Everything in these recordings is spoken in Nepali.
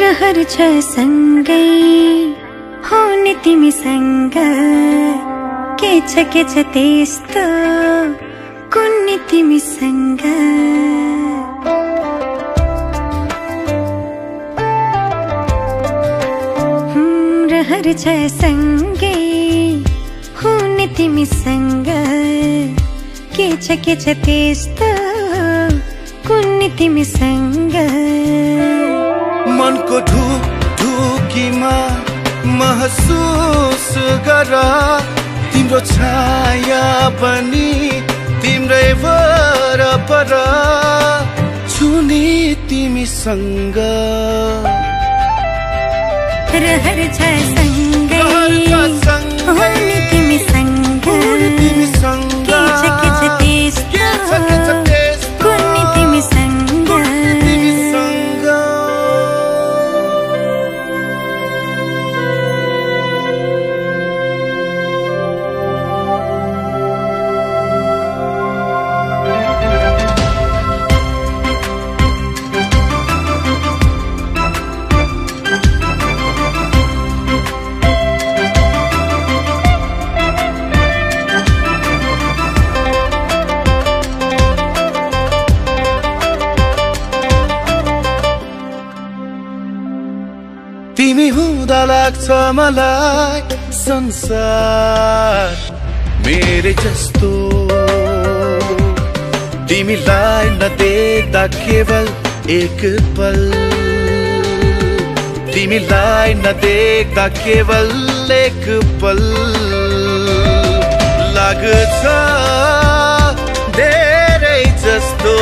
रहर छ सँगै हो नि तिमीसँग के छ के छ त्यस्तो कुन्नी तिमीसँग हुँ, रहर छ सँगै हो नि तिमीसँग के छ के छ त्यस्तो कुन्नी तिमीसँग मनको ढुक ढुकीमा महसुस गर। तिम्रो छाया पनि तिम्रै वरपर छुनी तिमीसँग। रहर छ लाग्छ मलाई संसार मेरे जस्तो तिमीलाई नदेख्दा केवल एक पल तिमीलाई नदेख्दा केवल एक पल लाग्छ धेरै जस्तो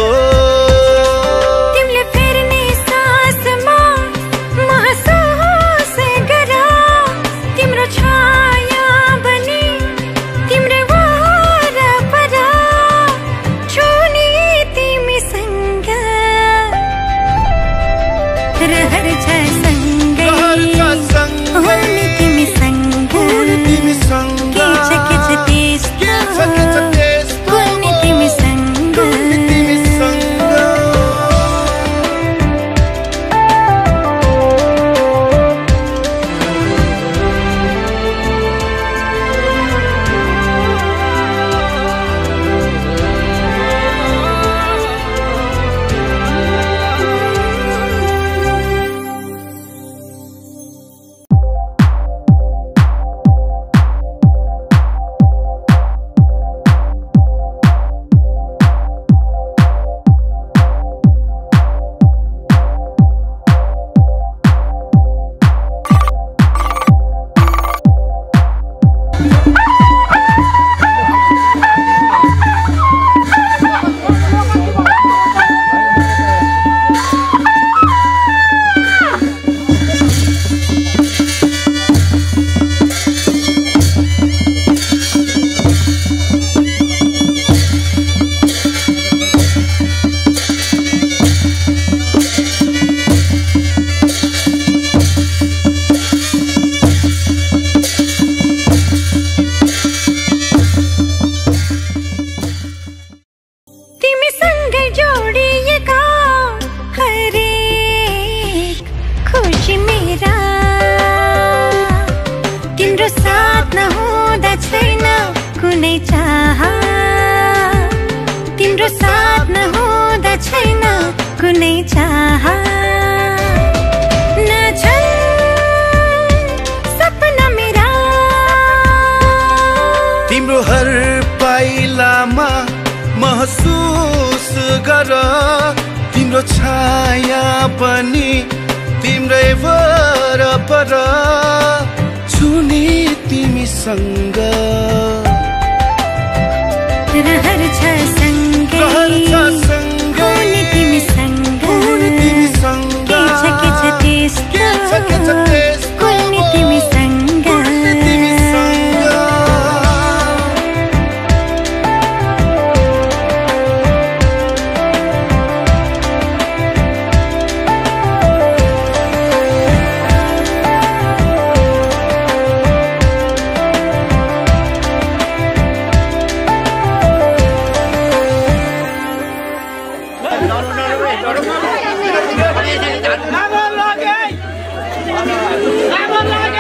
नहुँदा छैन कुनै चाह। तिम्रो साथ नहुँदा छैन कुनै चाह। तिम्रो हर पाइलामा महसुस गर। तिम्रो छाया पनि तिम्रै संग। रहर छ संग। रहर छ संग। बोल तिमी संग बोल तिमी संग के छ के छ तेस्ता के छ के छ Vamos, Logan! Vamos, Logan!